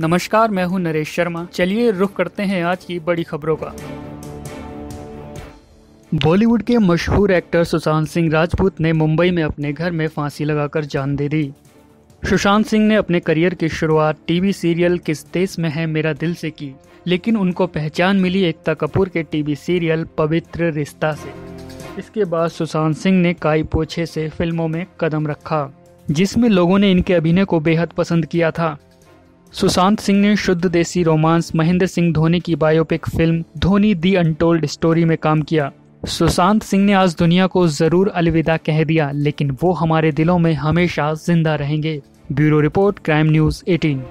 नमस्कार, मैं हूँ नरेश शर्मा। चलिए रुख करते हैं आज की बड़ी खबरों का। बॉलीवुड के मशहूर एक्टर सुशांत सिंह राजपूत ने मुंबई में अपने घर में फांसी लगाकर जान दे दी। सुशांत सिंह ने अपने करियर की शुरुआत टीवी सीरियल किस देश में है मेरा दिल से की, लेकिन उनको पहचान मिली एकता कपूर के टीवी सीरियल पवित्र रिश्ता से। इसके बाद सुशांत सिंह ने काई पोछे से फ़िल्मों में कदम रखा, जिसमें लोगों ने इनके अभिनय को बेहद पसंद किया था। सुशांत सिंह ने शुद्ध देसी रोमांस, महेंद्र सिंह धोनी की biopic film Dhoni the untold story में काम किया। सुशांत सिंह ने आज दुनिया को ज़रूर अलविदा कह दिया, लेकिन वो हमारे दिलों में हमेशा ज़िंदा रहेंगे। Bureau report crime news 18